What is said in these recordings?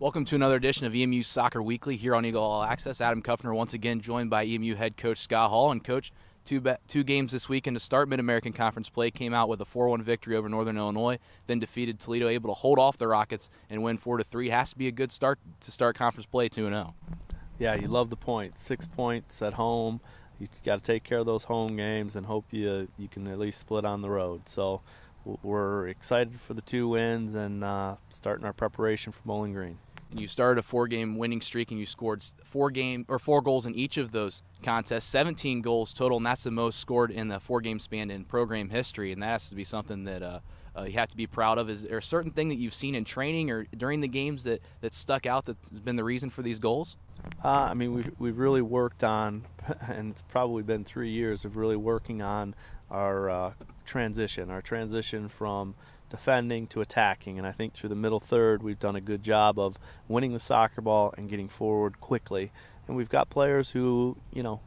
Welcome to another edition of EMU Soccer Weekly here on Eagle All Access. Adam Kuffner once again joined by EMU head coach Scott Hall. And coach, two be- two games this weekend to start Mid American Conference play. Came out with a 4-1 victory over Northern Illinois, then defeated Toledo, able to hold off the Rockets and win 4 3. Has to be a good start to start conference play 2 0. Yeah, you love the points. Six points at home. You got to take care of those home games and hope you you can at least split on the road. So we're excited for the two wins and uh, starting our preparation for Bowling Green and you started a four-game winning streak, and you scored four game or four goals in each of those contests, 17 goals total, and that's the most scored in the four-game span in program history, and that has to be something that uh, uh, you have to be proud of. Is there a certain thing that you've seen in training or during the games that that stuck out that's been the reason for these goals? Uh, I mean, we've we've really worked on, and it's probably been three years of really working on our uh, transition, our transition from defending to attacking. And I think through the middle third, we've done a good job of winning the soccer ball and getting forward quickly. And we've got players who, you know,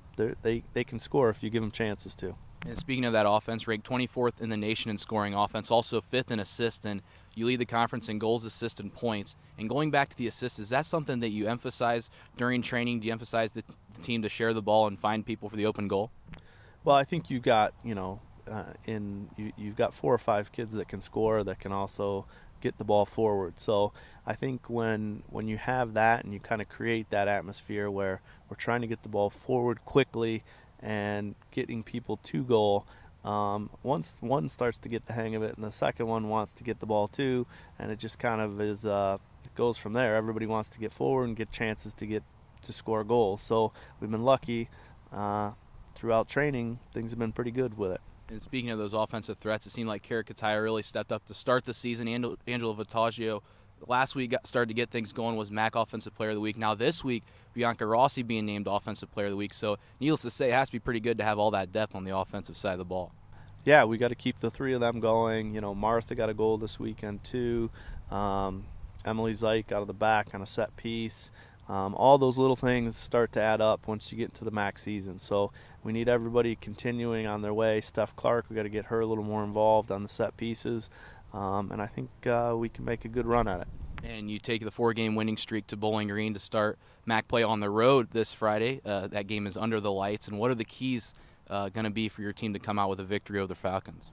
they they can score if you give them chances to. And speaking of that offense, ranked 24th in the nation in scoring offense, also fifth in assists, and you lead the conference in goals, assists, and points. And going back to the assists, is that something that you emphasize during training? Do you emphasize the, the team to share the ball and find people for the open goal? Well, I think you got, you know, uh, in you, you've got four or five kids that can score that can also get the ball forward. So I think when when you have that and you kind of create that atmosphere where we're trying to get the ball forward quickly and getting people to goal. Um, once one starts to get the hang of it, and the second one wants to get the ball too, and it just kind of is uh, it goes from there. Everybody wants to get forward and get chances to get to score goals. So we've been lucky uh, throughout training; things have been pretty good with it. And speaking of those offensive threats, it seemed like Kara Kataya really stepped up to start the season. Angela Vitaggio last week got, started to get things going was MAC Offensive Player of the Week. Now this week, Bianca Rossi being named Offensive Player of the Week. So needless to say, it has to be pretty good to have all that depth on the offensive side of the ball. Yeah, we got to keep the three of them going. You know, Martha got a goal this weekend too. Um, Emily Zeich out of the back on a set piece. Um, all those little things start to add up once you get into the MAC season. So we need everybody continuing on their way. Steph Clark, we got to get her a little more involved on the set pieces, um, and I think uh, we can make a good run at it. And you take the four-game winning streak to Bowling Green to start MAC play on the road this Friday. Uh, that game is under the lights. And what are the keys uh, going to be for your team to come out with a victory over the Falcons?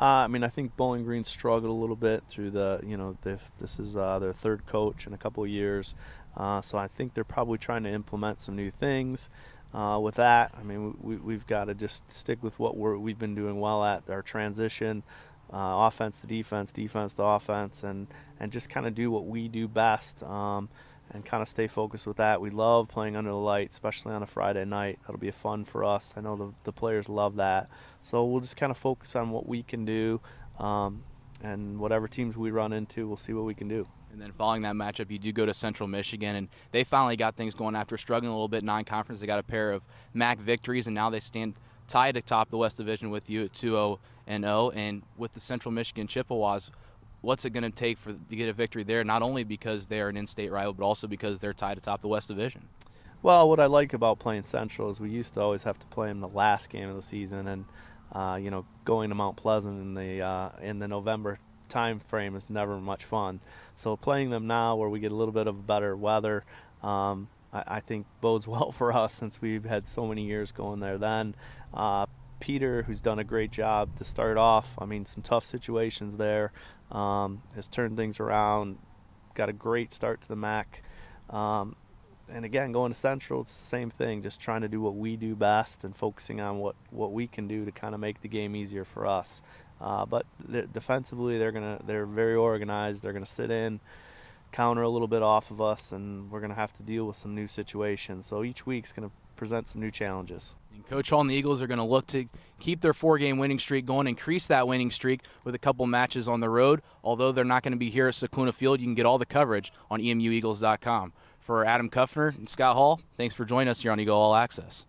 Uh, I mean, I think Bowling Green struggled a little bit through the, you know, this is uh, their third coach in a couple of years. Uh, so I think they're probably trying to implement some new things. Uh, with that, I mean, we, have got to just stick with what we have been doing well at our transition, uh, offense to defense, defense to offense, and and just kind of do what we do best. Um, and kind of stay focused with that. We love playing under the light, especially on a Friday night. That'll be fun for us. I know the, the players love that. So we'll just kind of focus on what we can do, um, and whatever teams we run into, we'll see what we can do. And then following that matchup, you do go to Central Michigan, and they finally got things going after struggling a little bit non-conference. They got a pair of MAC victories, and now they stand tied atop the West Division with you at 2-0 and 0. And with the Central Michigan Chippewas, what's it going to take for to get a victory there? Not only because they're an in-state rival, but also because they're tied atop the West Division. Well, what I like about playing Central is we used to always have to play them the last game of the season, and uh, you know, going to Mount Pleasant in the uh, in the November time frame is never much fun. So playing them now, where we get a little bit of better weather, um, I, I, think bodes well for us since we've had so many years going there. Then uh, Peter, who's done a great job to start off. I mean, some tough situations there. Um, has turned things around. Got a great start to the MAC. Um, and again, going to Central, it's the same thing. Just trying to do what we do best and focusing on what, what we can do to kind of make the game easier for us. Uh, but defensively, they're gonna they're very organized. They're gonna sit in, counter a little bit off of us, and we're gonna have to deal with some new situations. So each week's gonna present some new challenges. And Coach Hall and the Eagles are going to look to keep their four-game winning streak going, increase that winning streak with a couple matches on the road. Although they're not going to be here at Scicluna Field, you can get all the coverage on emueagles.com. For Adam Kuffner and Scott Hall, thanks for joining us here on Eagle All Access.